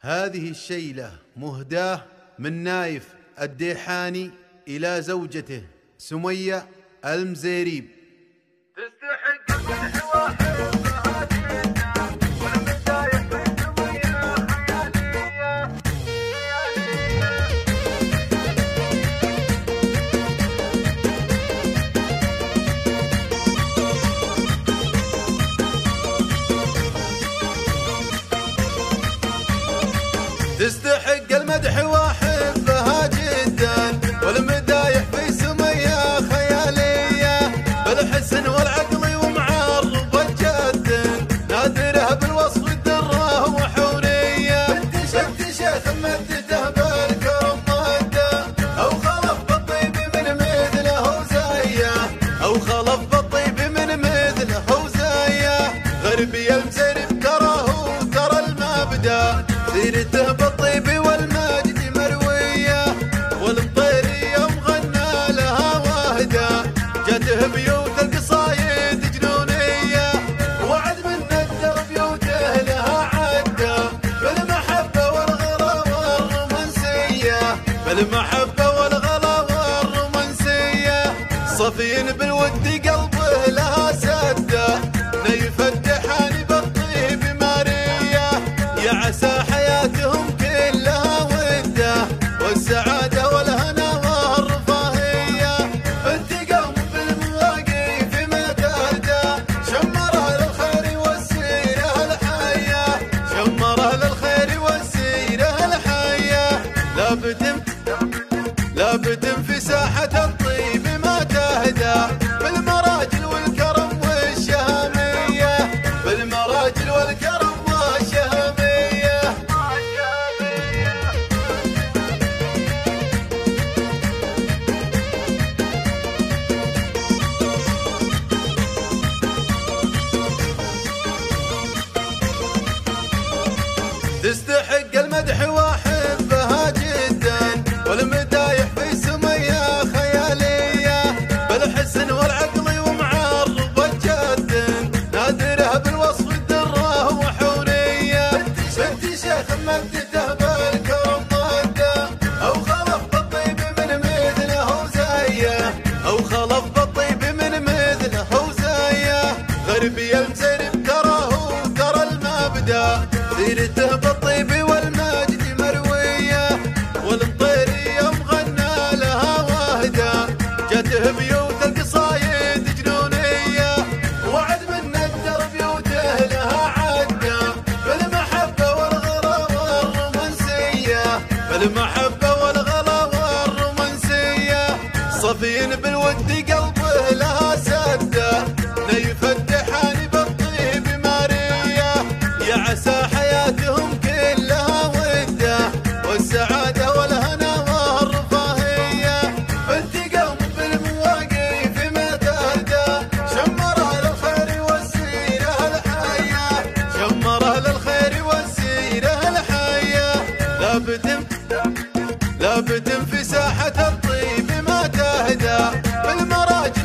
هذه الشيلة مهداة من نايف الديحاني إلى زوجته سمية المزيريب. تستحق تستحق المدح واحبها صفين بالود تستحق المدح واحبها جدا والمدايح في سمية خيالية. بالحسن والعقل ومعرفة جد نادرة بالوصف الدرة وحورية. بنت شيخ مدته بالكرم مادة أو خلف بالطيب من مثله زيه أو خلف بالطيب من مثله زيه غربي المزرب بالمحبة والغلا والرومانسية صفين بالود قلبه لها سده نيف السعادة والهنا والرفاهية. بنت قوم بالمواقف ما تهدى. شمر شمرها للخير والسيرة الحية شمرها للخير والسيرة الحية لا بتم لا بتم في ساحة الطيب ما تهدى. بالمراجع